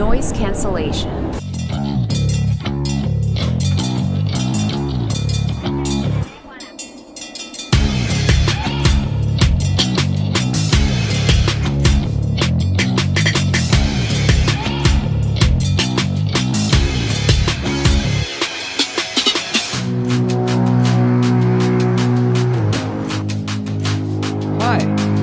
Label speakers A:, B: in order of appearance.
A: noise cancellation. Hi.